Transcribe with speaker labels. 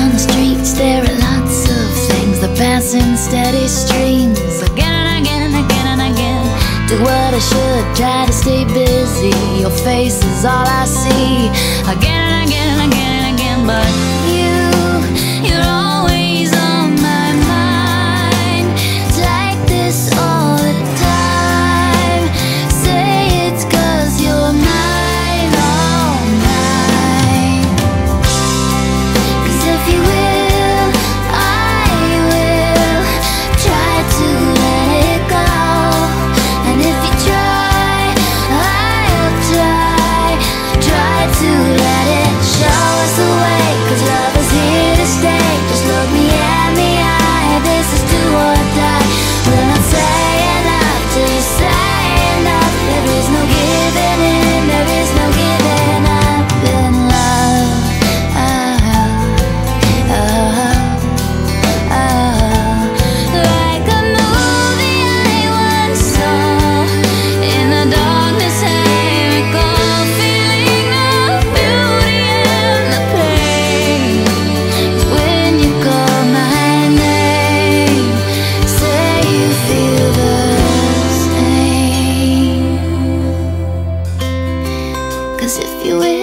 Speaker 1: down the streets There are lots of things that pass in steady streams. Again and again and again and again Do what I should, try to stay busy. Your face is all I see. Again and again and again and again But you